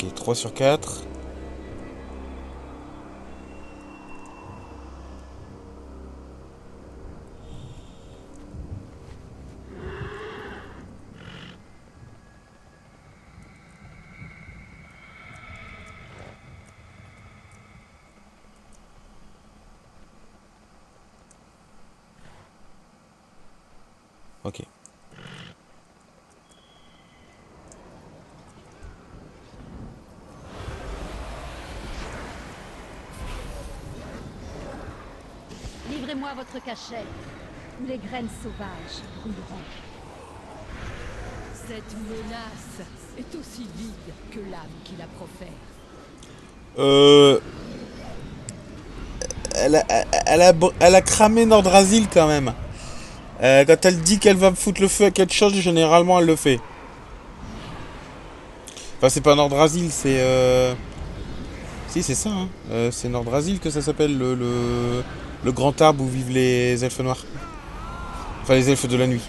Ok, 3 sur 4. Ok. Livrez-moi votre cachet, ou les graines sauvages brûleront. Cette menace est aussi vide que l'âme qui la profère. Euh... Elle a, elle a, elle a cramé Nordrasil quand même. Euh, quand elle dit qu'elle va foutre le feu à quelque chose, généralement elle le fait. Enfin, c'est pas Nordrasil, c'est. Euh... Si, c'est ça, hein. Euh, c'est Nordrasil que ça s'appelle, le, le, le grand arbre où vivent les elfes noirs. Enfin, les elfes de la nuit.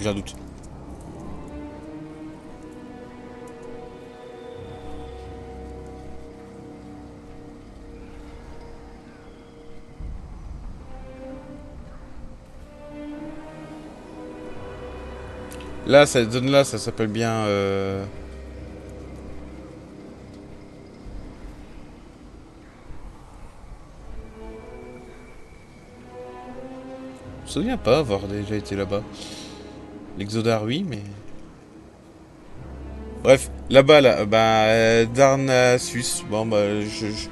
J'ai un doute. Là, cette zone-là, ça s'appelle bien... Euh... me souviens pas avoir déjà été là-bas. L'Exodar, oui, mais... Bref, là-bas, là, bah, euh, Darnassus. Bon, bah, je... je...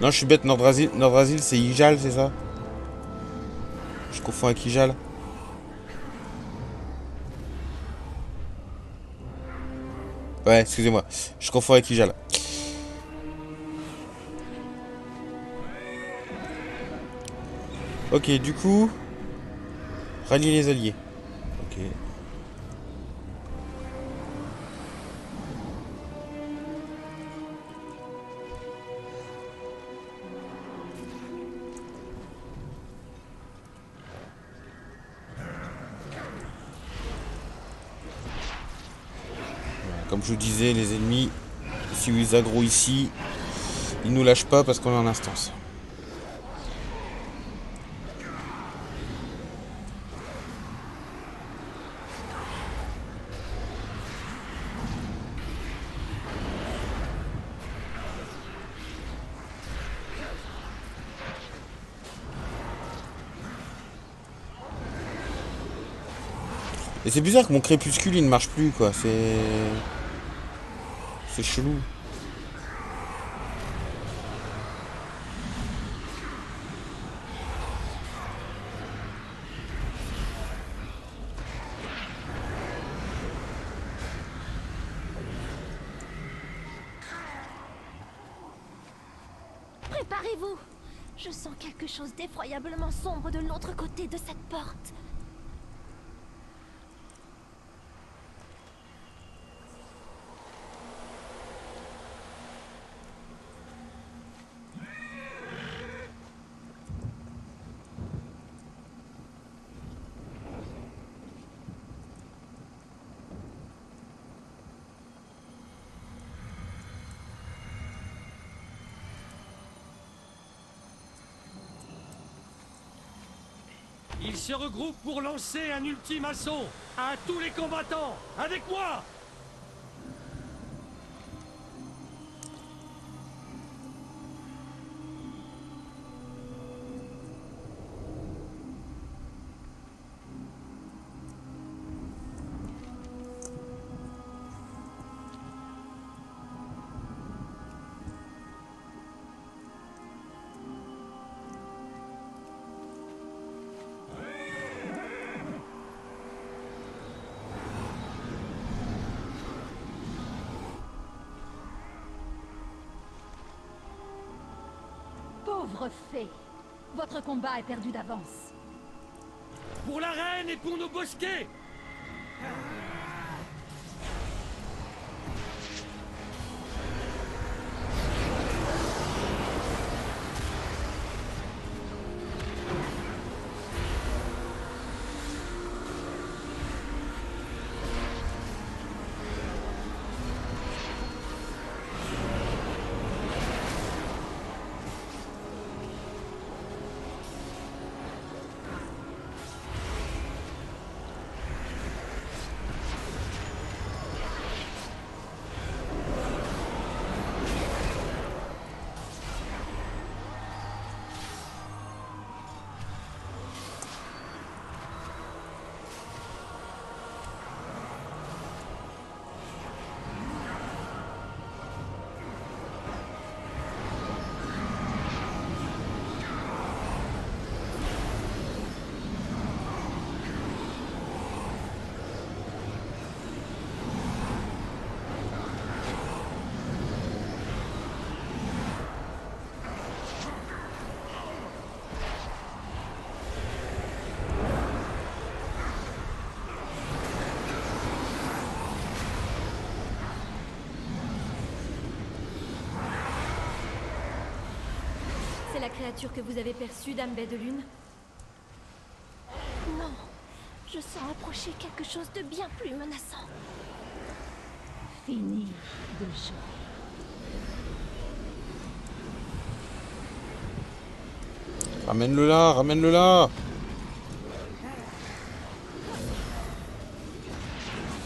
Non, je suis bête, Nordrasil, Nordrasil c'est Ijal, c'est ça? Je confonds avec Ijal. Ouais, excusez-moi. Je confonds avec Ijal. Ok, du coup... Rallier les alliés. Ok. Comme je vous disais, les ennemis, si vous les aggro ici, ils nous lâchent pas parce qu'on est en instance. Et c'est bizarre que mon crépuscule il ne marche plus quoi, c'est. C'est chelou. Préparez-vous Je sens quelque chose d'effroyablement sombre de l'autre côté de cette porte. Ils se regroupent pour lancer un ultime assaut à tous les combattants. Avec moi Pauvre fée Votre combat est perdu d'avance. Pour la reine et pour nos bosquets créature que vous avez perçue, Dame Baie de Lune Non. Je sens approcher quelque chose de bien plus menaçant. Fini de jouer. Ramène-le là, ramène-le là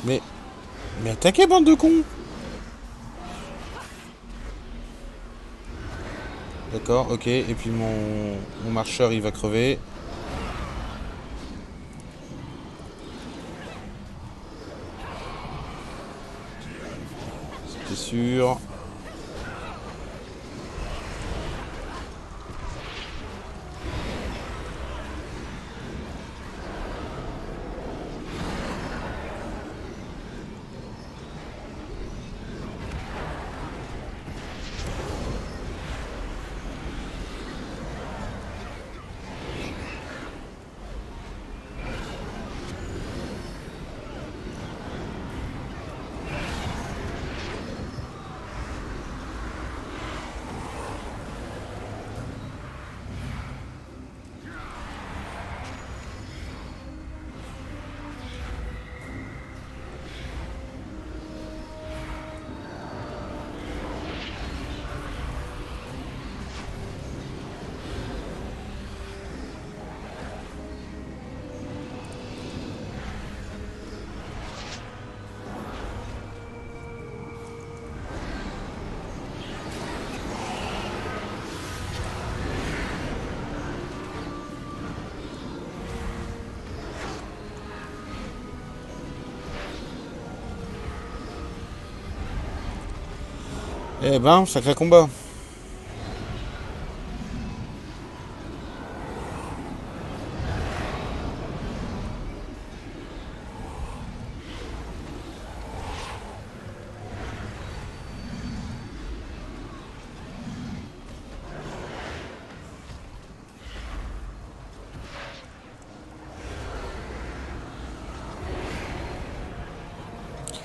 Mais... Mais attaquez, bande de cons D'accord, ok, et puis mon, marcheur il va crever. C'était sûr. Eh ben, sacré combat.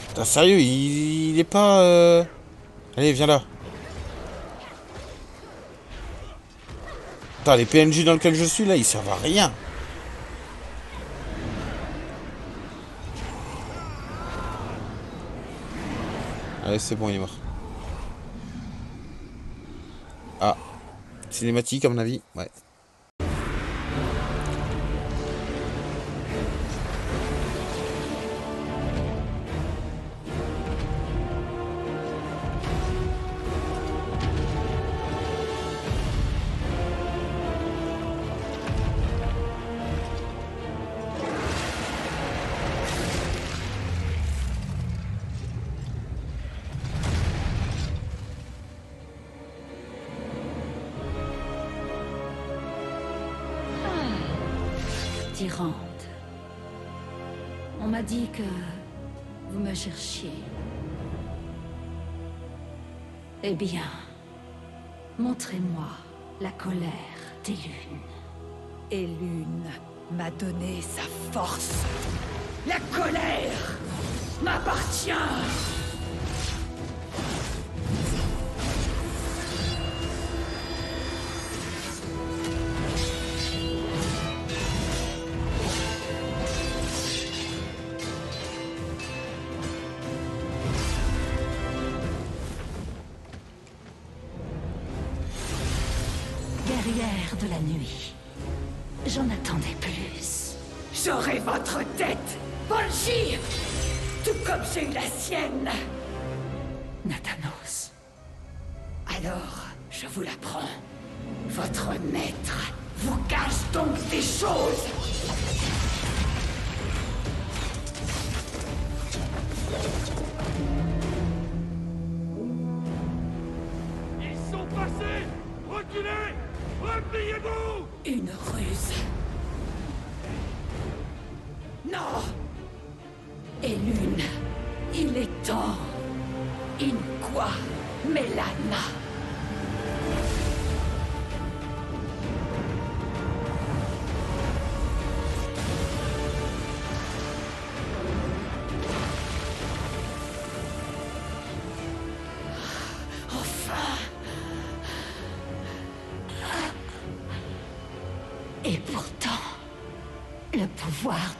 Putain, sérieux, il, il est pas... euh, Allez, viens là. Putain, les PNJ dans lesquels je suis là, ils servent à rien. Allez, c'est bon, il est mort. Ah. Cinématique, à mon avis. Ouais. 下 Eu la sienne.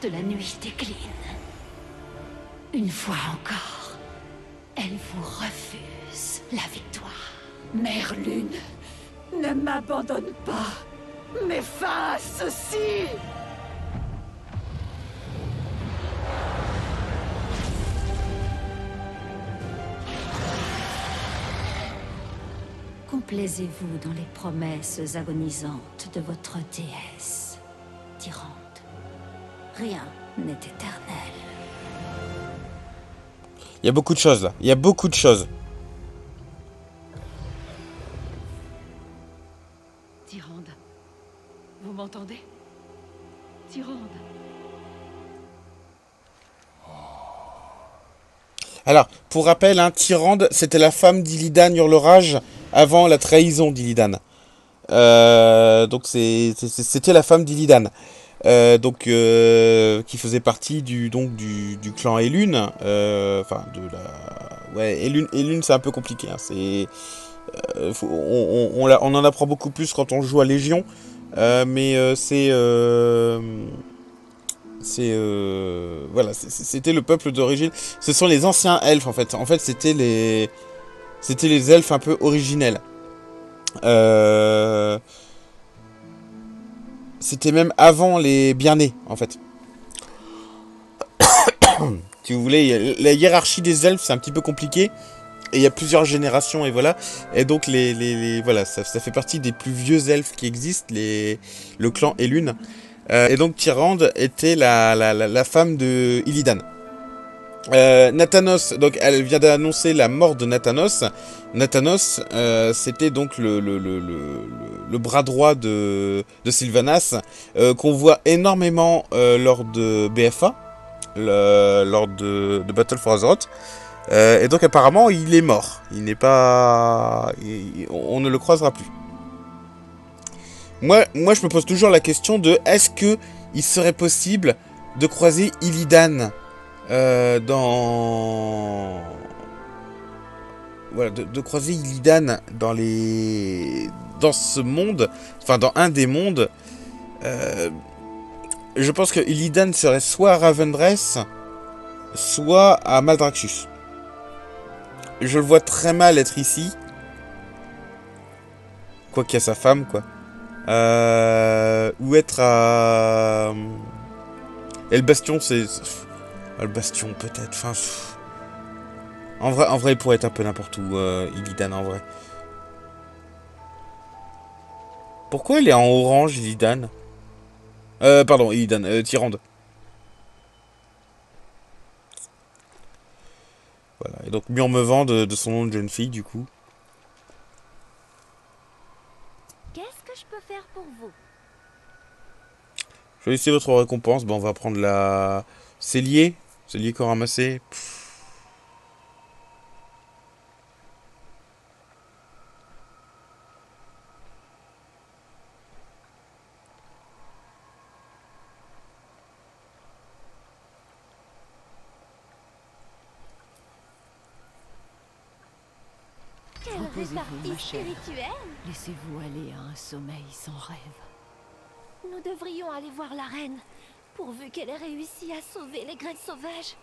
La nuit décline. Une fois encore, elle vous refuse la victoire. Mère Lune, ne m'abandonne pas. Mets fin à ceci Complaisez-vous dans les promesses agonisantes de votre déesse, Tyrande. Rien n'est éternel. Il y a beaucoup de choses là. Il y a beaucoup de choses. Tyrande. Vous m'entendez? Tyrande. Alors, pour rappel, hein, Tyrande, c'était la femme d'Illidan Hurlerage avant la trahison d'Illidan. Euh, donc c'était la femme d'Illidan. Euh, donc euh, qui faisait partie du donc du, clan Elune. Euh, Enfin de la ouais Elune Elune c'est un peu compliqué. hein, c'est on, on- on en apprend beaucoup plus quand on joue à Légion. Mais c'est c'est voilà c'était le peuple d'origine. Ce sont les anciens elfes en fait. En fait c'était les c'était les elfes un peu originels. Euh, C'était même avant les bien-nés, en fait. si vous voulez, la hiérarchie des elfes, c'est un petit peu compliqué. Et il y a plusieurs générations, et voilà. Et donc, les, les, voilà, ça, ça fait partie des plus vieux elfes qui existent, les, le clan Elune. Euh, et donc, Tyrande était la, la, la, la femme de Illidan. Euh, Nathanos, donc elle vient d'annoncer la mort de Nathanos. Nathanos, euh, c'était donc le, bras droit de, Sylvanas, euh, qu'on voit énormément lors de BFA, lors de, Battle for Azeroth. Et donc apparemment, il est mort. Il n'est pas... on ne le croisera plus. Moi, moi, je me pose toujours la question de est-ce que il serait possible de croiser Illidan? Euh, dans voilà de, croiser Illidan dans les dans ce monde enfin dans un des mondes euh, je pense que Illidan serait soit à Ravendress soit à Maldraxxus. Je le vois très mal être ici quoi qu'il y a sa femme quoi. Euh, ou être à et le bastion c'est Le bastion, peut-être. Enfin, pff. en vrai, en vrai, il pourrait être un peu n'importe où, euh, Illidan, en vrai. Pourquoi il est en orange, Illidan? Euh, pardon, Illidan, euh, Tyrande. Voilà, et donc Murmevant de, de son nom de jeune fille, du coup. Qu'est-ce que je peux faire pour vous? Je vais laisser votre récompense. Bon, on va prendre la... C'est lié qu'on ramassé Pff. Quelle Reposez-vous, ma répartie chère. spirituelle Laissez-vous aller à un sommeil sans rêve. Nous devrions aller voir la reine, pourvu qu'elle ait réussi à sauver les graines sauvages.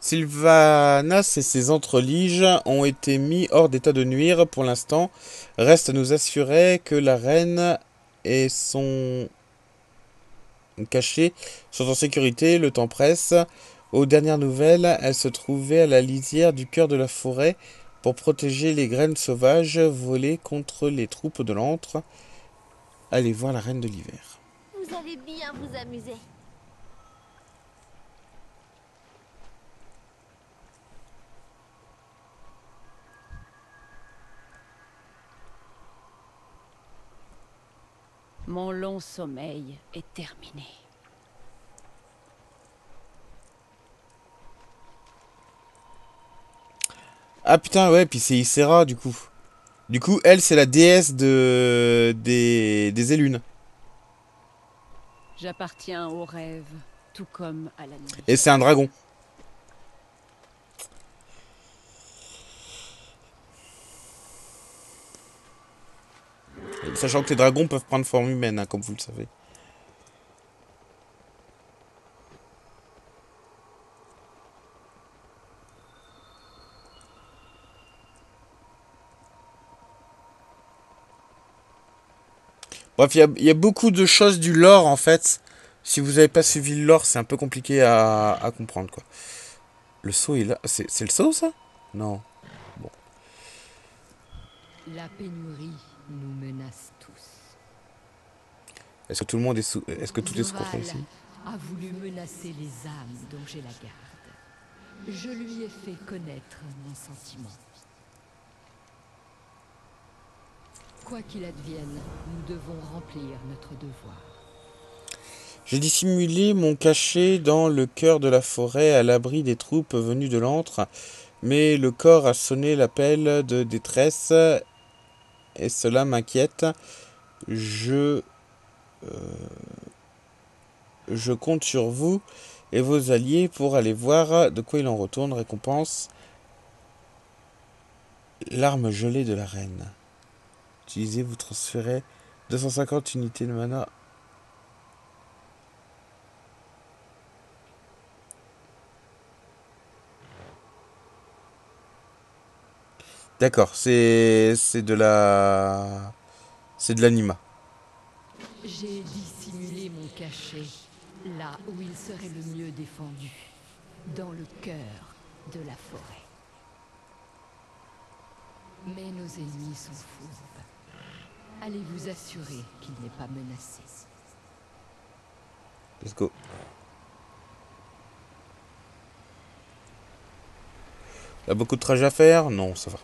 Sylvanas et ses entreliges ont été mis hors d'état de nuire pour l'instant. Reste à nous assurer que la reine et son cachés sont en sécurité, le temps presse. Aux dernières nouvelles, elle se trouvait à la lisière du cœur de la forêt pour protéger les graines sauvages volées contre les troupes de l'antre. Allez voir la reine de l'hiver. Vous allez bien vous amuser. Mon long sommeil est terminé. Ah putain, ouais, puis c'est Ysera du coup. Du coup, elle, c'est la déesse de... des, des Élunes. J'appartiens au rêve, tout comme à la nuit. Et c'est un dragon. Sachant que les dragons peuvent prendre forme humaine, hein, comme vous le savez. Bref, il y y a beaucoup de choses du lore en fait. Si vous n'avez pas suivi le lore, c'est un peu compliqué à, à comprendre quoi. Le saut est là. C'est le saut ça? Non. La pénurie nous menace tous. Est-ce que tout le monde est sous... Est-ce que tout est sous contrôle ici? a voulu menacer les âmes dont j'ai la garde. Je lui ai fait connaître mon sentiment. Quoi qu'il advienne, nous devons remplir notre devoir. J'ai dissimulé mon cachet dans le cœur de la forêt à l'abri des troupes venues de l'antre, mais le corps a sonné l'appel de détresse et cela m'inquiète. Je... euh, je compte sur vous et vos alliés pour aller voir de quoi il en retourne. Récompense. L'arme gelée de la reine. Utilisez, vous transférez 250 unités de mana D'accord, c'est c'est de la c'est de l'anima. J'ai dissimulé mon cachet là où il serait le mieux défendu, dans le cœur de la forêt. Mais nos ennemis sont fourbes. Allez vous assurer qu'il n'est pas menacé. Let's go. Il y a beaucoup de trajets à faire? Non, ça va.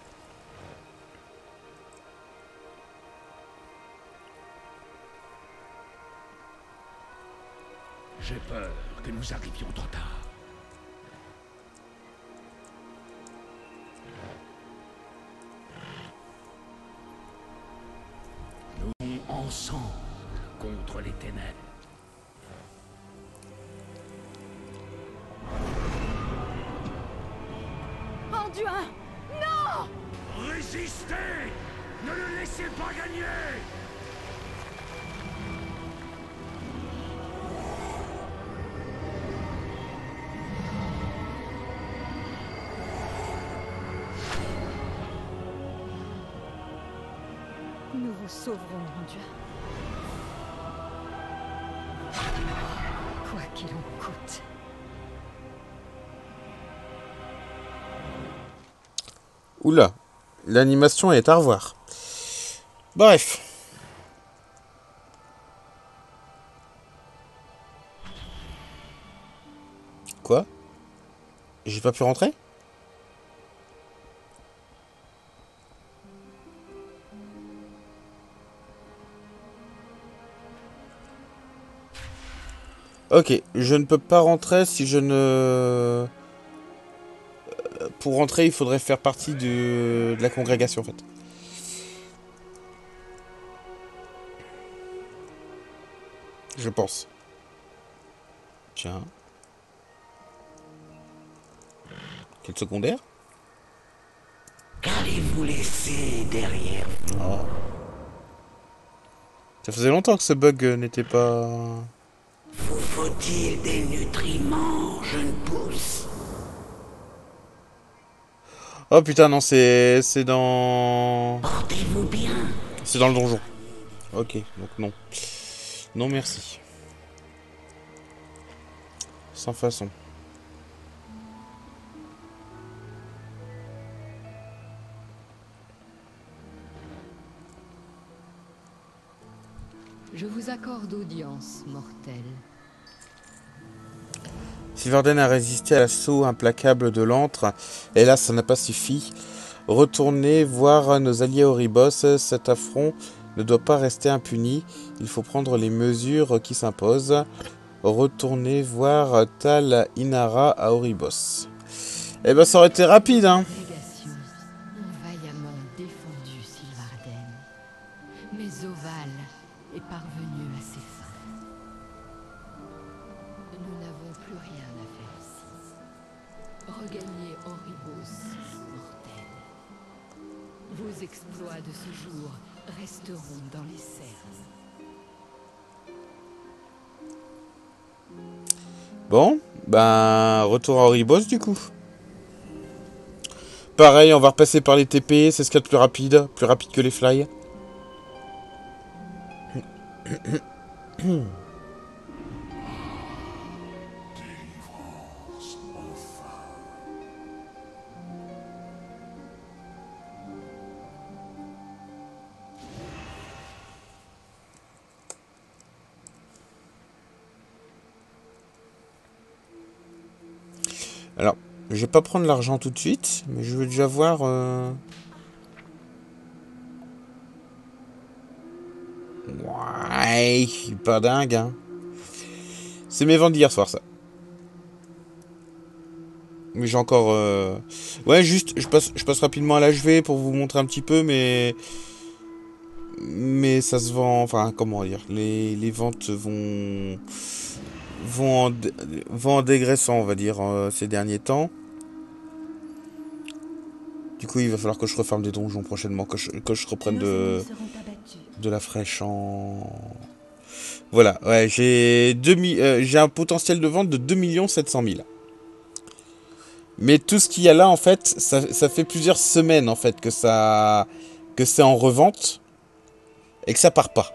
J'ai peur que nous arrivions trop tard. Ensemble contre les ténèbres. Anduin Résistez! Ne le laissez pas gagner Sauverons, mon Dieu. Quoi qu'il en coûte. Oula, l'animation est à revoir. Bref. Quoi? J'ai pas pu rentrer? Ok, je ne peux pas rentrer si je ne... Euh, Pour rentrer, il faudrait faire partie de, de la congrégation, en fait. Je pense. Tiens. Quel secondaire? Qu'allez-vous laisser derrière vous? Ça faisait longtemps que ce bug n'était pas... Vous faut-il des nutriments, jeune pousse? Oh putain, non, c'est... C'est dans... Portez-vous bien C'est dans le donjon. Ok, donc non. Non, merci. Sans façon. Je vous accorde audience, mortelle. Sylvarden a résisté à l'assaut implacable de l'antre. Là, ça n'a pas suffi. Retournez voir nos alliés Oribos. Cet affront ne doit pas rester impuni. Il faut prendre les mesures qui s'imposent. Retournez voir Tal Inara à Oribos. Eh ben, ça aurait été rapide, hein. Bon, ben, retour à Oribos du coup. Pareil, on va repasser par les TP, c'est ce qu'il y a de plus rapide, plus rapide que les fly. Alors, je vais pas prendre l'argent tout de suite, mais je veux déjà voir. euh, Ouais, pas dingue. Hein. C'est mes ventes d'hier soir, ça. Mais j'ai encore. euh, Ouais, juste, je passe, je passe rapidement à l'HV pour vous montrer un petit peu, mais. Mais ça se vend. Enfin, comment dire Les, les ventes vont. Vont en, vont dégraissant, on va dire, euh, ces derniers temps. Du coup, il va falloir que je referme des donjons prochainement, que je, que je reprenne de, de la fraîche en. Voilà, ouais, j'ai 2 mi- euh, un potentiel de vente de 2 700 000. Mais tout ce qu'il y a là, en fait, ça, ça fait plusieurs semaines, en fait, que ça que c'est en revente et que ça part pas.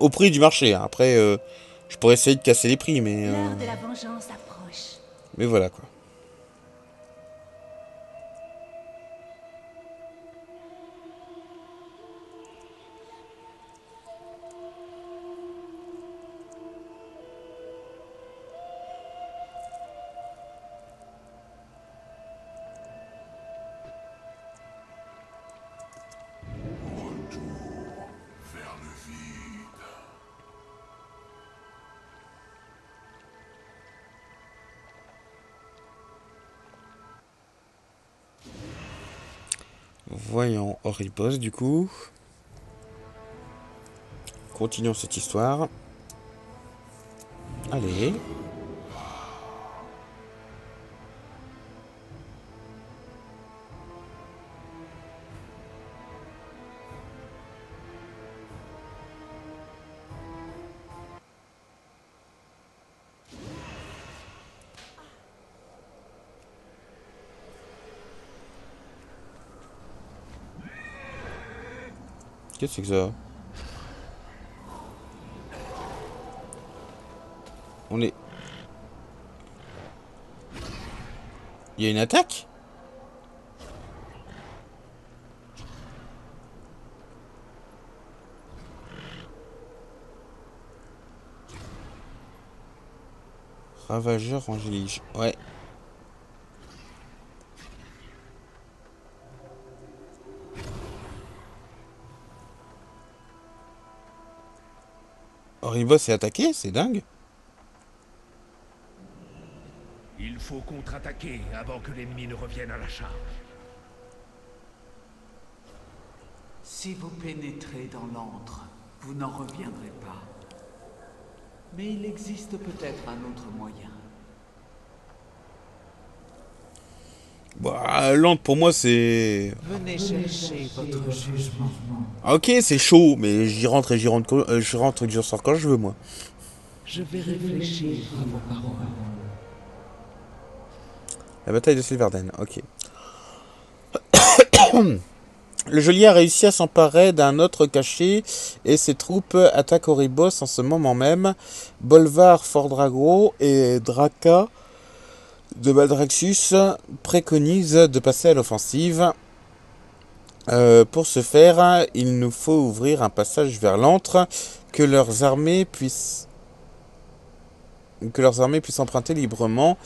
Au prix du marché. hein. Après, euh, je pourrais essayer de casser les prix, mais euh, L'heure de la vengeance approche. mais voilà quoi. Voyons Horibos du coup. Continuons cette histoire. Allez. Qu'est-ce que c'est que ça On est... Il y a une attaque Ravageur angélige. Ouais. Oribos est attaqué, c'est dingue. Il faut contre-attaquer avant que l'ennemi ne revienne à la charge. Si vous pénétrez dans l'antre, vous n'en reviendrez pas. Mais il existe peut-être un autre moyen. Bah, Lente pour moi c'est... Venez chercher votre jugement. Ah, Ok, c'est chaud, mais j'y rentre et j'y rentre, quand- euh, je rentre et j'y ressors quand je veux, moi. Je vais réfléchir à vos paroles. La bataille de Silverden, ok. Le geôlier a réussi à s'emparer d'un autre cachet et ses troupes attaquent Oribos en ce moment même. Bolvar, Fordragro et Draka de Baldraxus préconisent de passer à l'offensive. Euh, pour ce faire, il nous faut ouvrir un passage vers l'antre que leurs armées puissent que leurs armées puissent emprunter librement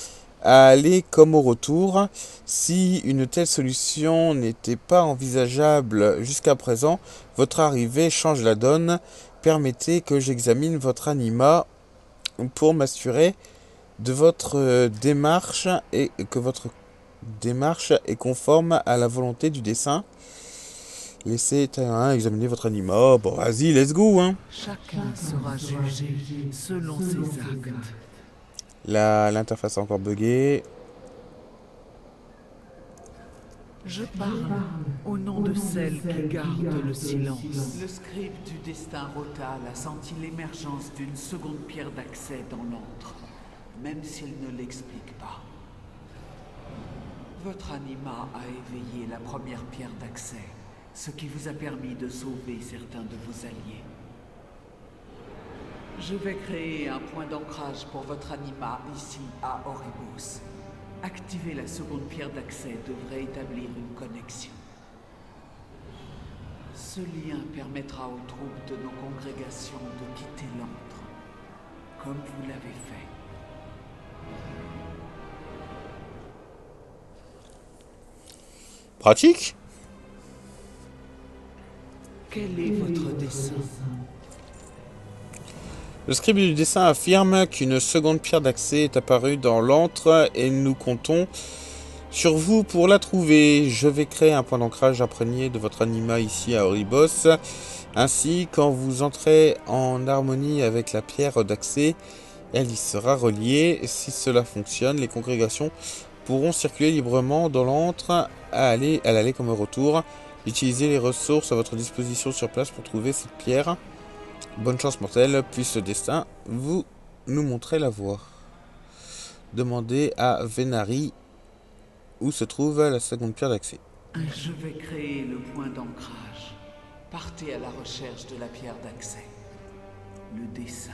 à aller comme au retour. Si une telle solution n'était pas envisageable jusqu'à présent, votre arrivée change la donne. Permettez que j'examine votre anima pour m'assurer de votre euh, démarche et que votre démarche est conforme à la volonté du dessin. Laissez hein, examiner votre anima. Bon, vas-y, let's go. Hein. Chacun sera jugé selon ses actes. La- L'interface a encore bugué. Je parle au nom de celle qui garde le silence. Le scribe du destin rotal a senti l'émergence d'une seconde pierre d'accès dans l'antre, même s'il ne l'explique pas. Votre anima a éveillé la première pierre d'accès, ce qui vous a permis de sauver certains de vos alliés. Je vais créer un point d'ancrage pour votre anima ici à Oribos. Activer la seconde pierre d'accès devrait établir une connexion. Ce lien permettra aux troupes de nos congrégations de quitter l'antre, comme vous l'avez fait. Pratique Quel est votre dessein Le scribe du dessin affirme qu'une seconde pierre d'accès est apparue dans l'antre et nous comptons sur vous pour la trouver. Je vais créer un point d'ancrage imprégné de votre anima ici à Oribos. Ainsi, quand vous entrez en harmonie avec la pierre d'accès, elle y sera reliée. Si cela fonctionne, les congrégations pourront circuler librement dans l'antre à aller à l'aller comme au retour. Utilisez les ressources à votre disposition sur place pour trouver cette pierre. Bonne chance mortelle, puisse le destin vous nous montrer la voie. Demandez à Venari où se trouve la seconde pierre d'accès. Je vais créer le point d'ancrage. Partez à la recherche de la pierre d'accès. Le dessin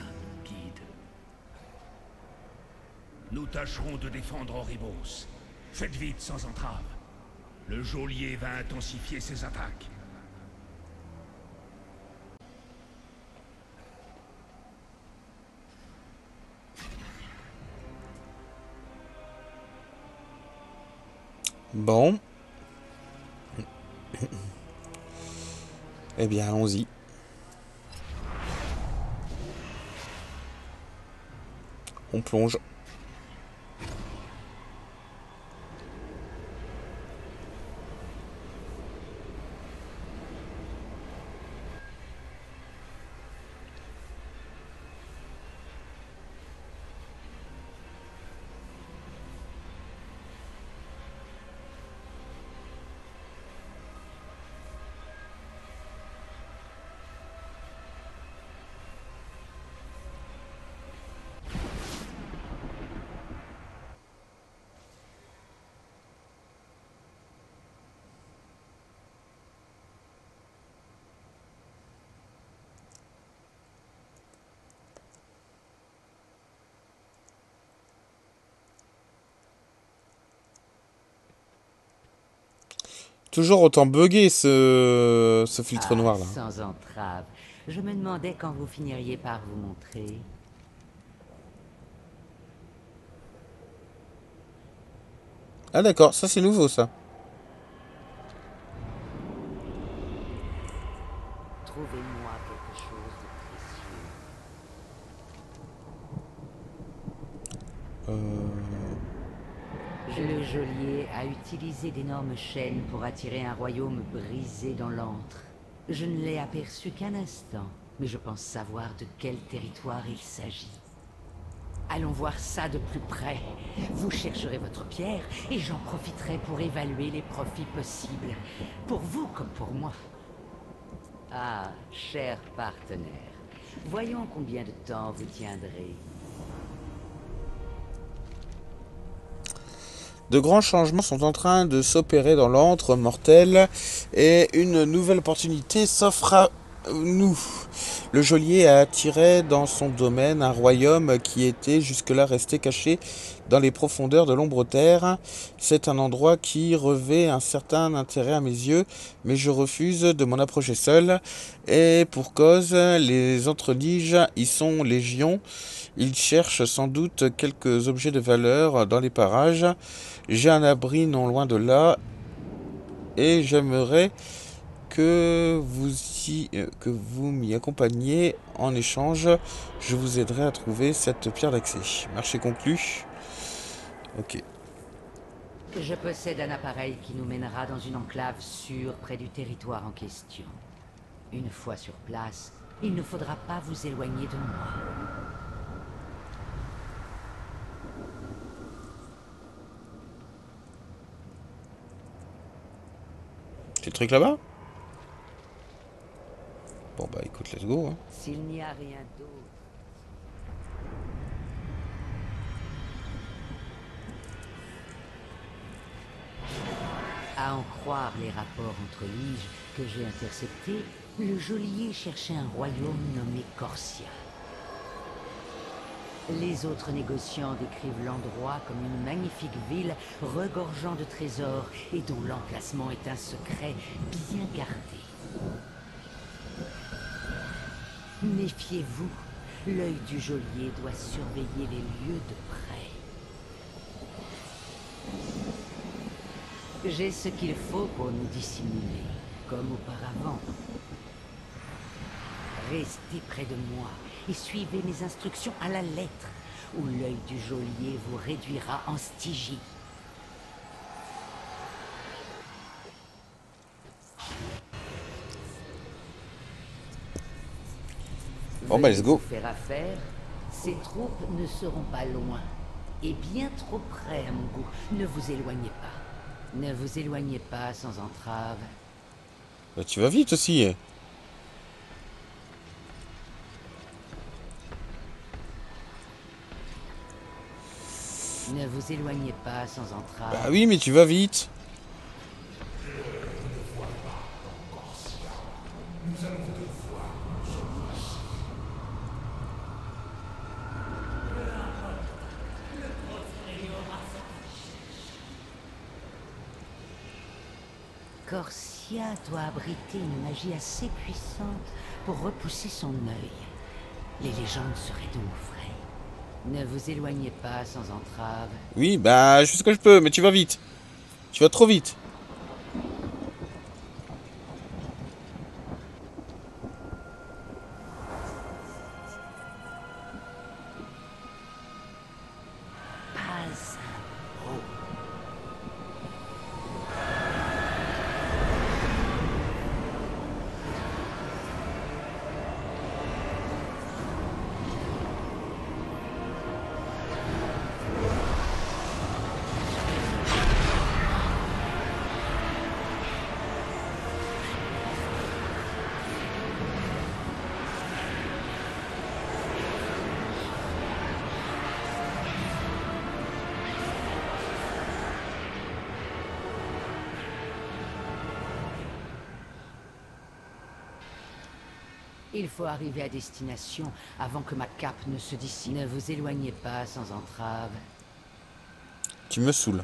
Nous tâcherons de défendre Oribos. Faites vite sans entrave. Le geôlier va intensifier ses attaques. Bon. Eh bien, allons-y. On plonge. Toujours autant buggé ce, ce filtre Ah, noir là. Sans entrave. Je me demandais quand vous finiriez par vous montrer. Ah d'accord, ça c'est nouveau ça. Trouvez-moi quelque chose de précieux. Euh... Le utilisé d'énormes chaînes pour attirer un royaume brisé dans l'antre. Je ne l'ai aperçu qu'un instant, mais je pense savoir de quel territoire il s'agit. Allons voir ça de plus près. Vous chercherez votre pierre et j'en profiterai pour évaluer les profits possibles. Pour vous comme pour moi. Ah, cher partenaire. Voyons combien de temps vous tiendrez. De grands changements sont en train de s'opérer dans l'antre mortel et une nouvelle opportunité s'offre à nous. Le geôlier a attiré dans son domaine un royaume qui était jusque-là resté caché dans les profondeurs de l'ombre terre. C'est un endroit qui revêt un certain intérêt à mes yeux, mais je refuse de m'en approcher seul. Et pour cause, les entreliges y sont légion. Ils cherchent sans doute quelques objets de valeur dans les parages. J'ai un abri non loin de là et j'aimerais que vous que vous m'y accompagniez en échange. Je vous aiderai à trouver cette pierre d'accès. Marché conclu. Ok. Je possède un appareil qui nous mènera dans une enclave sûre près du territoire en question. Une fois sur place, il ne faudra pas vous éloigner de moi. le truc là-bas? Bon bah écoute, let's go. Hein. S'il n'y a rien d'autre. À en croire les rapports entre liges que j'ai interceptés, le geôlier cherchait un royaume nommé Corsia. Les autres négociants décrivent l'endroit comme une magnifique ville regorgeant de trésors et dont l'emplacement est un secret bien gardé. Méfiez-vous, l'œil du geôlier doit surveiller les lieux de près. J'ai ce qu'il faut pour nous dissimuler, comme auparavant. Restez près de moi et suivez mes instructions à la lettre, ou l'œil du geôlier vous réduira en stygie. Bon bah let's go. Faire affaire, ces troupes ne seront pas loin, et bien trop près à mon goût. Ne vous éloignez pas. Ne vous éloignez pas sans entrave. Bah, tu vas vite aussi. hein. Ne vous éloignez pas sans entrave. Bah oui, mais tu vas vite. Doit abriter une magie assez puissante pour repousser son œil. Les légendes seraient donc vraies. Ne vous éloignez pas sans entrave. Oui, bah je fais ce que je peux, mais tu vas vite. Tu vas trop vite. Faut arriver à destination avant que ma cape ne se dissipe. Ne vous éloignez pas sans entrave. Tu me saoules.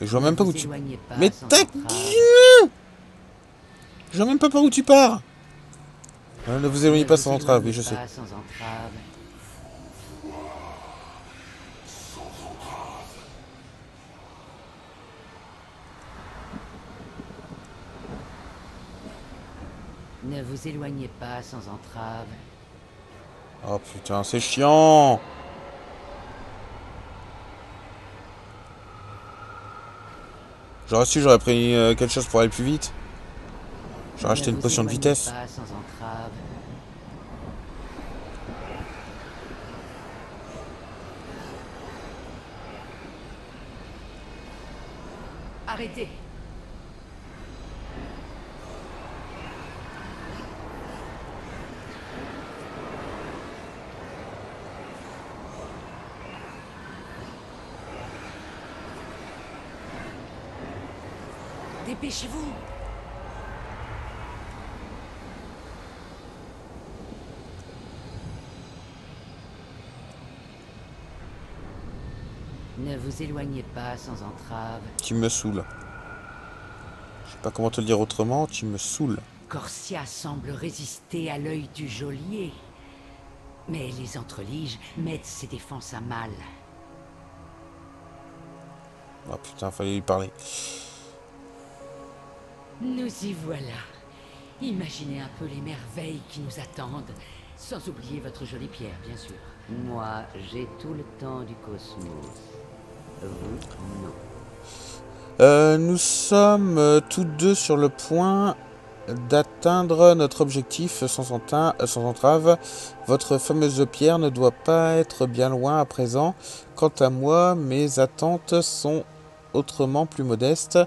Et je vois même pas où tu... pas Mais ta gueule Je vois même pas par où tu pars. Euh, ne vous éloignez pas sans entrave, oui, je sais. Pas sans entrave. Ne vous éloignez pas sans entrave. Oh putain, c'est chiant J'aurais su, j'aurais pris euh, quelque chose pour aller plus vite. J'aurais acheté Ne une potion de vitesse. Pas sans entrave. Arrêtez Dépêchez-vous Ne vous éloignez pas sans entrave. Tu me saoules. Je sais pas comment te le dire autrement, tu me saoules. Corsia semble résister à l'œil du geôlier. Mais les entreliges mettent ses défenses à mal. Oh putain, fallait lui parler. Nous y voilà. Imaginez un peu les merveilles qui nous attendent. Sans oublier votre jolie pierre, bien sûr. Moi, j'ai tout le temps du cosmos. Vous, non. Euh, nous sommes euh, tous deux sur le point d'atteindre notre objectif sans, euh, sans entrave. Votre fameuse pierre ne doit pas être bien loin à présent. Quant à moi, mes attentes sont autrement plus modestes.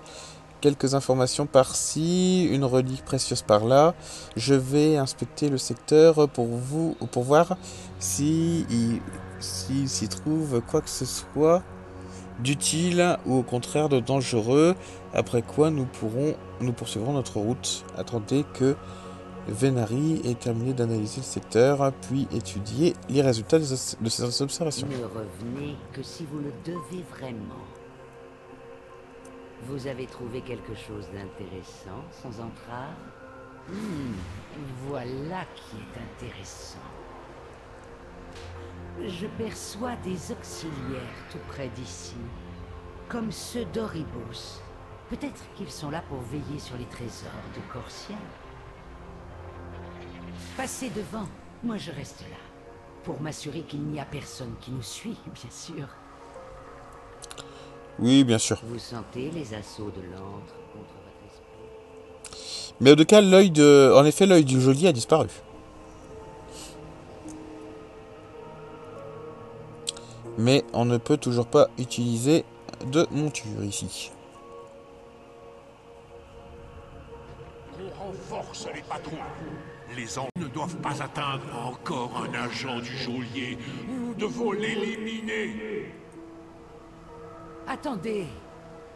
Quelques informations par-ci, une relique précieuse par-là. Je vais inspecter le secteur pour vous, pour voir si s'il s'y trouve quoi que ce soit d'utile ou au contraire de dangereux. Après quoi, nous pourrons, nous poursuivrons notre route. Attendez que Venari ait terminé d'analyser le secteur, puis étudier les résultats de ses observations. Ne revenez que si vous le devez vraiment. Vous avez trouvé quelque chose d'intéressant, sans entrave Hmm, Voilà qui est intéressant. Je perçois des auxiliaires tout près d'ici, comme ceux d'Oribus. Peut-être qu'ils sont là pour veiller sur les trésors de Corsia. Passez devant, moi je reste là, pour m'assurer qu'il n'y a personne qui nous suit, bien sûr. Oui, bien sûr. Vous sentez les assauts de l'antre contre votre esprit? Mais de cas, l'œil de... En effet, l'œil du geôlier a disparu. Mais on ne peut toujours pas utiliser de monture ici. On renforce les patrouilles. Les hommes ne doivent pas atteindre encore un agent du geôlier. Nous devons l'éliminer. Attendez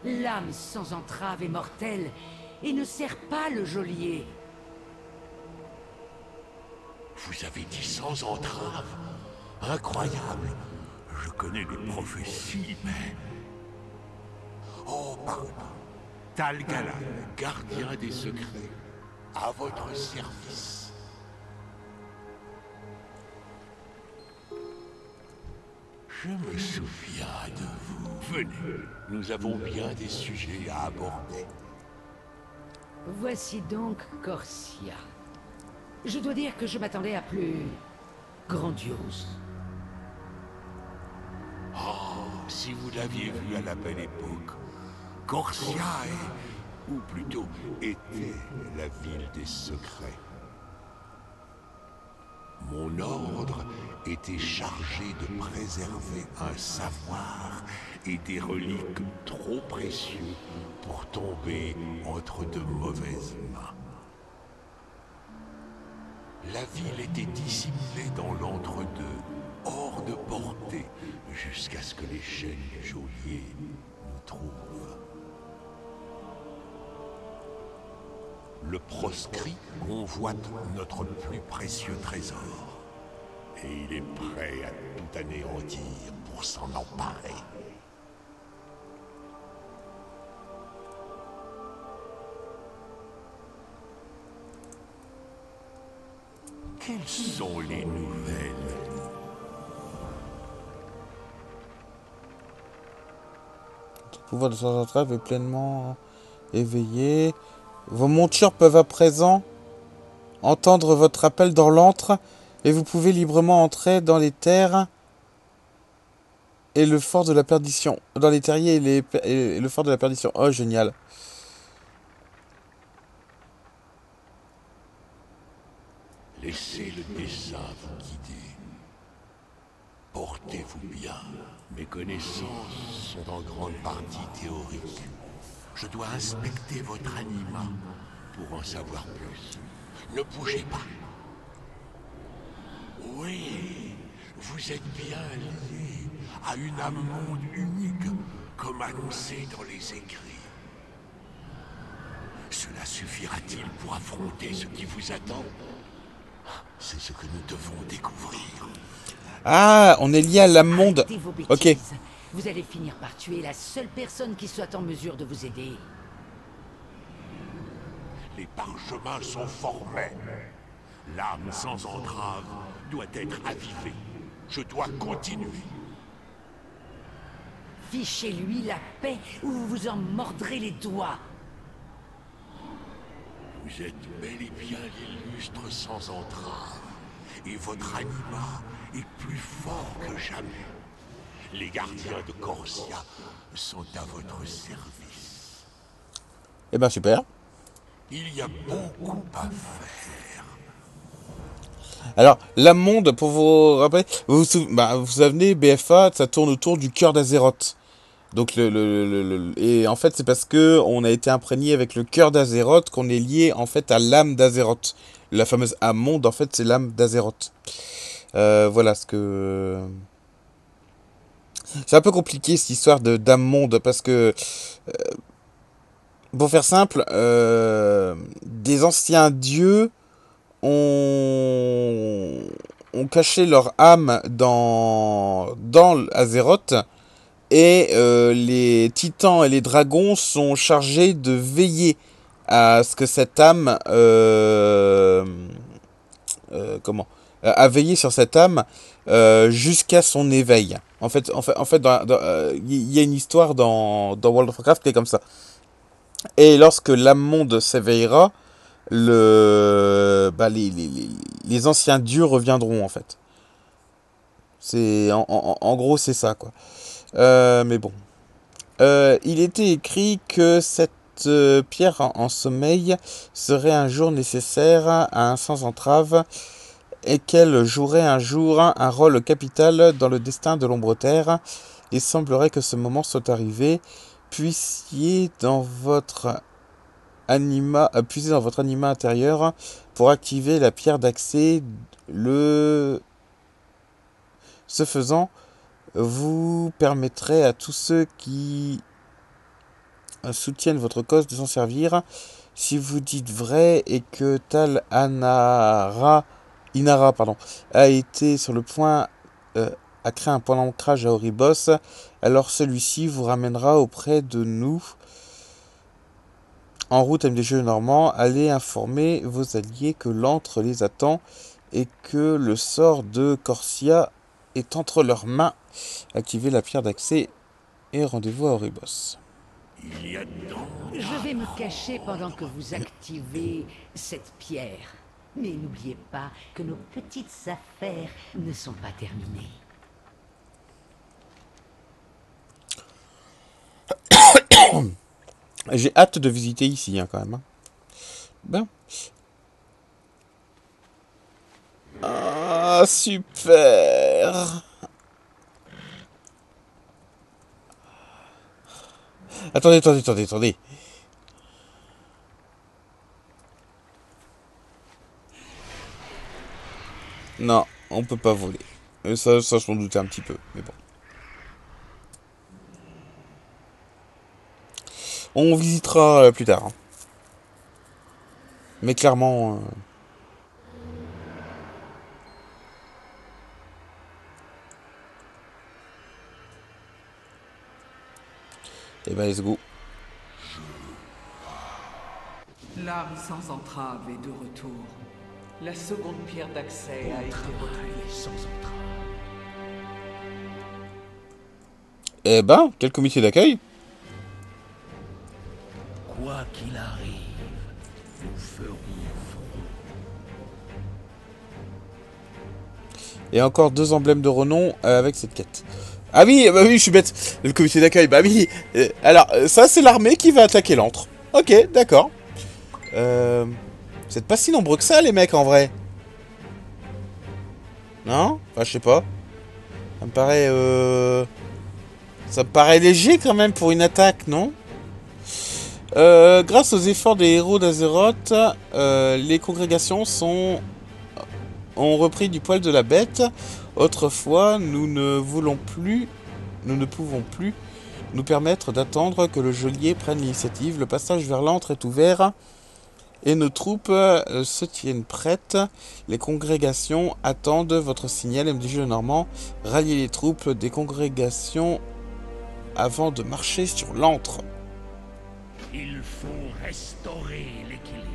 L'âme sans entrave est mortelle et ne sert pas le geôlier. Vous avez dit sans entrave. Incroyable. Je connais des prophéties, mais... Oh, pardon. Talgalan, gardien des secrets, à votre service. Je me souviens de vous. Venez, nous avons bien des sujets à aborder. Voici donc Corsia. Je dois dire que je m'attendais à plus... grandiose. Oh, si vous l'aviez vu à la belle époque, Corsia est, ou plutôt était, la ville des secrets. Mon ordre était chargé de préserver un savoir et des reliques trop précieux pour tomber entre de mauvaises mains. La ville était dissimulée dans l'entre-deux, hors de portée, jusqu'à ce que les chaînes du geôlier nous trouvent. Le proscrit convoite notre plus précieux trésor. Et il est prêt à tout anéantir pour s'en emparer. Quelles sont les nouvelles? Le pouvoir de sans entrave est pleinement éveillé. Vos montures peuvent à présent entendre votre appel dans l'antre et vous pouvez librement entrer dans les terres et le fort de la perdition. Dans les terriers et, les, et le fort de la perdition. Oh, génial. Laissez le dessin vous guider. Portez-vous bien. Mes connaissances sont en grande partie théoriques. Je dois inspecter votre anima pour en savoir plus. Ne bougez pas. Oui, vous êtes bien lié à une âme monde unique, comme annoncé dans les écrits. Cela suffira-t-il pour affronter ce qui vous attend? C'est ce que nous devons découvrir. Ah, on est lié à la monde. Ok. Vous allez finir par tuer la seule personne qui soit en mesure de vous aider. Les parchemins sont formés. L'âme sans entrave doit être avivée. Je dois continuer. Fichez-lui la paix ou vous vous en mordrez les doigts. Vous êtes bel et bien l'illustre sans entrave. Et votre anima est plus fort que jamais. Les gardiens de Corsia sont à votre service. Eh ben super. Il y a beaucoup à faire. Alors, la monde, pour vous rappeler, vous vous, bah, vous souvenez, BFA, ça tourne autour du cœur d'Azeroth. Donc le, le- le- le- et en fait c'est parce que on a été imprégné avec le cœur d'Azeroth qu'on est lié en fait à l'âme d'Azeroth. La fameuse âme monde en fait c'est l'âme d'Azeroth. Euh, voilà ce que c'est un peu compliqué cette histoire de d'âme monde parce que euh, pour faire simple, euh, des anciens dieux ont, ont caché leur âme dans, dans Azeroth et euh, les titans et les dragons sont chargés de veiller à ce que cette âme comment à veiller sur cette âme jusqu'à son éveil. En fait, en fait, en fait, dans, euh, il y a une histoire dans, dans World of Warcraft qui est comme ça. Et lorsque l'âme monde s'éveillera, le, bah, les, les, les, anciens dieux reviendront en fait. C'est en, en, en gros c'est ça quoi. Euh, mais bon, Euh, il était écrit que cette pierre en, en sommeil serait un jour nécessaire à un sans entrave et qu'elle jouerait un jour un rôle capital dans le destin de l'ombre terre. Il semblerait que ce moment soit arrivé. Puissiez dans votre anima, euh, puiser dans votre anima intérieur pour activer la pierre d'accès. Le ce faisant, vous permettrez à tous ceux qui soutiennent votre cause de s'en servir. Si vous dites vrai et que Tal Anara, Inara pardon, a été sur le point euh, à créer un point d'ancrage à Oribos, alors celui-ci vous ramènera auprès de nous. En route MDG Normand, allez informer vos alliés que l'antre les attend et que le sort de Corsia est entre leurs mains. Activez la pierre d'accès et rendez-vous à Oribos. Il y a dedans. Je vais me cacher pendant que vous activez cette pierre. Mais n'oubliez pas que nos petites affaires ne sont pas terminées. J'ai hâte de visiter ici hein, quand même. hein. Ben. Ah, super Attendez, attendez, attendez, attendez. Non, on peut pas voler. Euh, Ça, ça je m'en doutais un petit peu, mais bon. On visitera euh, plus tard. hein. Mais clairement... euh, Eh ben, let's go. L'âme sans entrave est de retour. La seconde pierre d'accès a été retrouvée. sans entrave. Eh ben, quel comité d'accueil? Quoi qu'il arrive, nous ferons. Et encore deux emblèmes de renom euh, avec cette quête. Ah oui, bah oui, je suis bête. Le comité d'accueil, bah oui. Euh, alors, euh, ça, c'est l'armée qui va attaquer l'antre. Ok, d'accord. Euh, vous pas si nombreux que ça, les mecs, en vrai. Non? Enfin, je sais pas. Ça me paraît... Euh... Ça me paraît léger, quand même, pour une attaque, non? Euh, Grâce aux efforts des héros d'Azeroth, euh, les congrégations sont ont repris du poil de la bête. Autrefois, nous ne voulons plus, nous ne pouvons plus nous permettre d'attendre que le geôlier prenne l'initiative. Le passage vers l'antre est ouvert et nos troupes euh, se tiennent prêtes. Les congrégations attendent votre signal MDJ de Normand. Ralliez les troupes des congrégations avant de marcher sur l'antre. Il faut restaurer l'équilibre.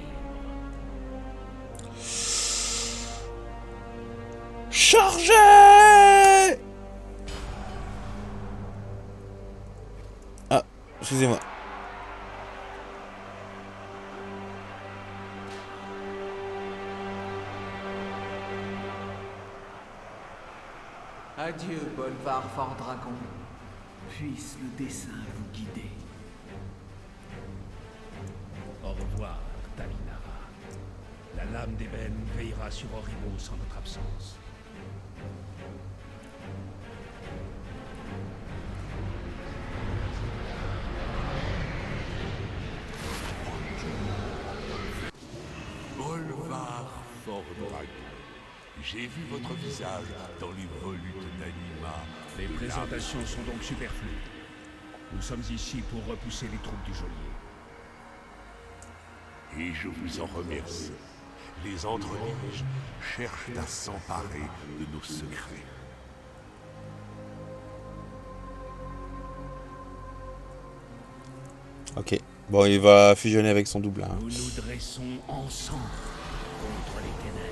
Chargez Ah, excusez-moi. Adieu, Bolvar Fort Dragon. Puisse le dessin vous guider. Au revoir, Taminara. La lame d'ébène veillera sur Oribos en notre absence. Bolvar Fort Dragon. J'ai vu votre visage dans les volutes d'Anima. Les présentations sont donc superflues. Nous sommes ici pour repousser les troupes du geôlier. Et je vous en remercie. Les entreliges cherchent à s'emparer de nos secrets. Ok. Bon, il va fusionner avec son double. hein. Nous nous dressons ensemble contre les ténèbres.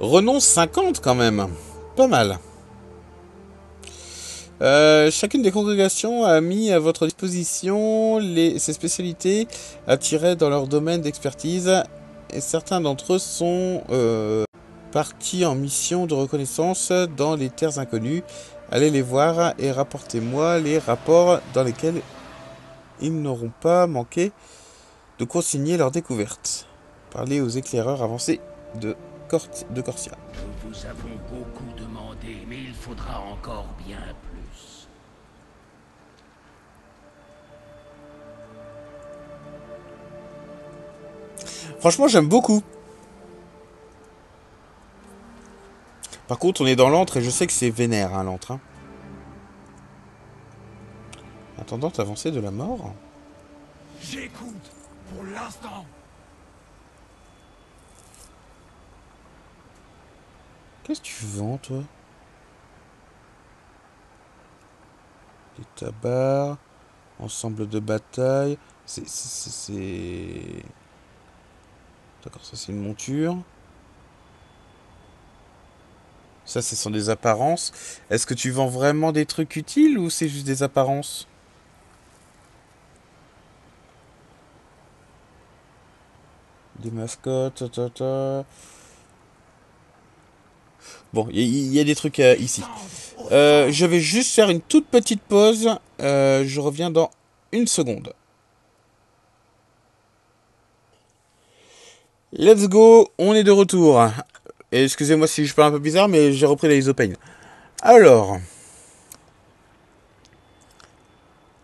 Renonce 50 quand même. Pas mal. Euh, chacune des congrégations a mis à votre disposition les, ses spécialités attirées dans leur domaine d'expertise et certains d'entre eux sont euh, partis en mission de reconnaissance dans les terres inconnues. Allez les voir et rapportez-moi les rapports dans lesquels ils n'auront pas manqué de consigner leur découverte. Parlez aux éclaireurs avancés de, de Corsia. Nous vous avons beaucoup demandé, mais il faudra encore bien plus. Franchement, j'aime beaucoup. Par contre, on est dans l'antre et je sais que c'est vénère, hein, l'antre. hein. Attendante avancée de la mort J'écoute pour l'instant. Qu'est-ce que tu vends, toi? Des tabacs, ensemble de bataille. C'est. D'accord, ça c'est une monture. Ça, ce sont des apparences. Est-ce que tu vends vraiment des trucs utiles ou c'est juste des apparences? Des mascottes, ta, ta. Bon, il y, a des trucs euh, ici. Euh, je vais juste faire une toute petite pause. Euh, je reviens dans une seconde. Let's go, on est de retour. Et Excusez-moi si je parle un peu bizarre, mais j'ai repris les isopènes. Alors.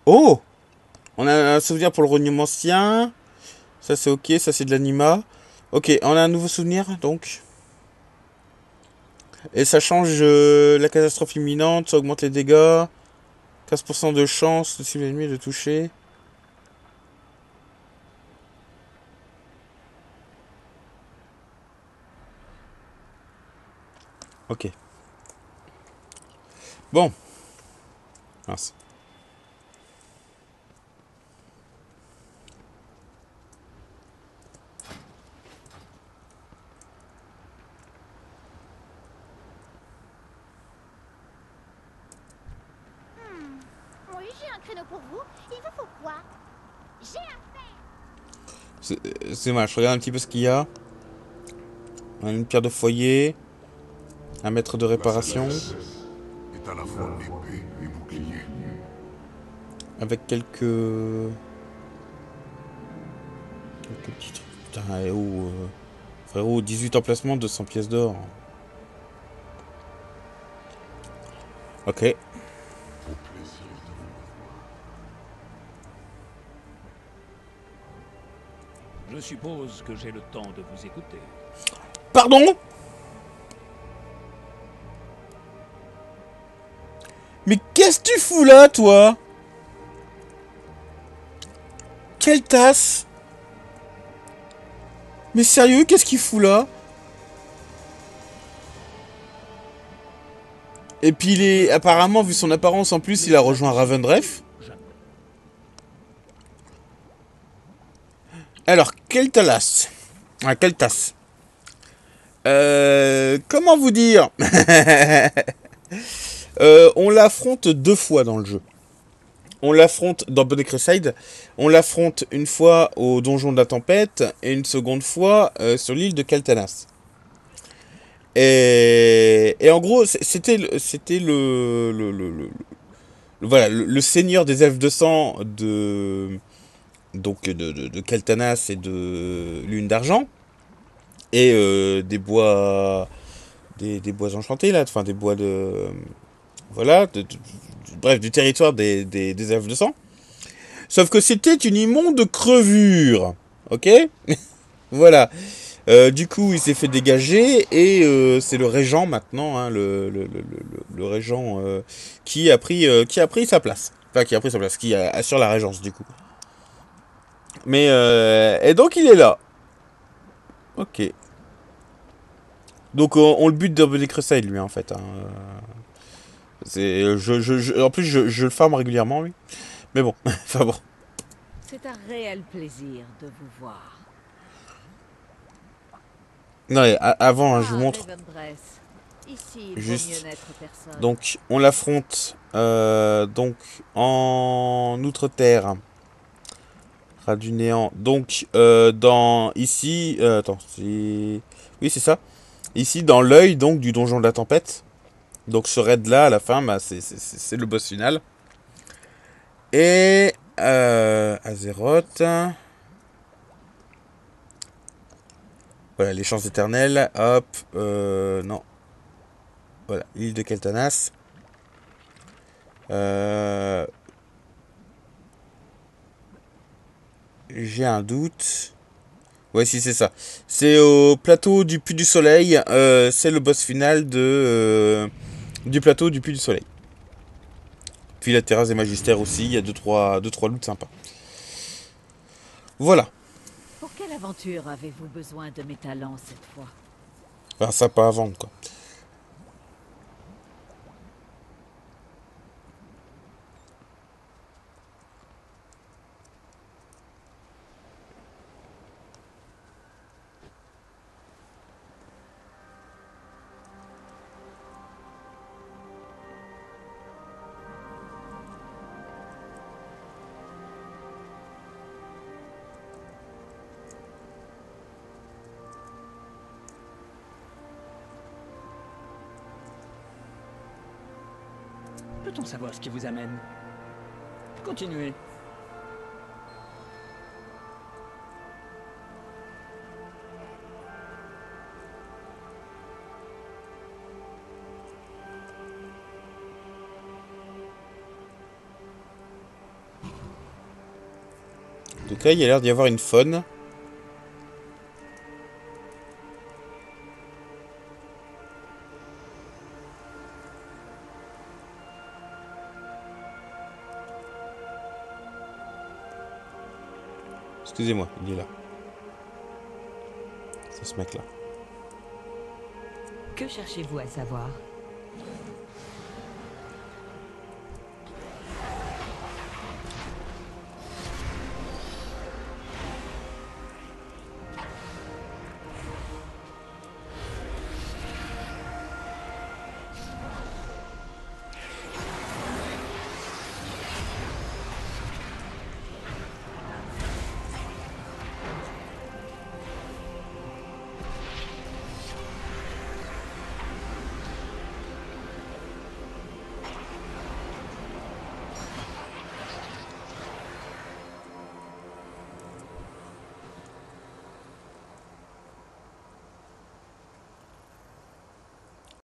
Oh On a un souvenir pour le ronumancien. Ça c'est ok, ça c'est de l'anima. Ok, on a un nouveau souvenir donc. Et ça change euh, la catastrophe imminente, ça augmente les dégâts. 15% de chance de cible ennemi de toucher. Ok. Bon. Mince. Oui, j'ai un créneau pour vous. Il vous faut quoi J'ai un C'est dommage, je regarde un petit peu ce qu'il y a. On a une pierre de foyer. Un mètre de réparation. est à la fois épée et bouclier. Avec quelques... Quelques petits trucs. Putain, eh oh, euh, Frérot, 18 emplacements, 200 pièces d'or. Ok. Suppose que j'ai le temps de vous écouter. Pardon? Mais qu'est-ce que tu fous là, toi? Quelle tasse? Mais sérieux, qu'est-ce qu'il fout là? Et puis il est... Apparemment, vu son apparence en plus, il a rejoint Ravendref. Alors, tasse Ah, tasse euh, comment vous dire Euh, On l'affronte deux fois dans le jeu. On l'affronte dans Bonnet Crusade. On l'affronte une fois au donjon de la tempête et une seconde fois euh, sur l'île de Kaltanas. Et, en gros, c'était le- le, le, voilà le seigneur des elfes de sang de donc de, de, de Kaltanas et de Lune d'argent et euh, des bois des, des bois enchantés là enfin des bois de voilà bref du territoire des, des, des elfes de sang sauf que c'était une immonde crevure ok? Voilà Euh, du coup, il s'est fait dégager et euh, c'est le régent maintenant, hein, le, le, le, le, régent qui a pris qui a pris sa place. Enfin, qui a pris sa place, qui assure la régence du coup. Mais euh, et donc il est là. Ok. Donc on, on le bute dans les Crusade lui en fait. hein. C'est je, je, je- en plus je, je le farm régulièrement lui. Mais bon, enfin bon. C'est un réel plaisir de vous voir. Non, mais a- avant, hein, je vous Ah, montre. Juste. Donc, on l'affronte euh, donc en Outre-Terre. Du néant. Donc, euh, dans ici, euh, attends, c'est oui, c'est ça. Ici, dans l'œil donc du donjon de la tempête. Donc, ce raid là, à la fin, bah, c'est le boss final. Et euh, Azeroth. Voilà, les chances éternelles. Hop, euh, non. Voilà, l'île de Keltanas. Euh, J'ai un doute. Ouais, si, c'est ça. C'est au plateau du Puy du Soleil. euh, c'est le boss final de, euh, du plateau du Puy du Soleil. Puis la terrasse des magistères aussi. Il y a 2-3 deux, trois, deux, trois loots sympas. Voilà. Pour quelle aventure avez-vous besoin de mes talents cette fois? Enfin, sympa à vendre, quoi. Peut-on savoir ce qui vous amène? Continuez. En tout cas, il y a l'air d'y avoir une faune. Savoir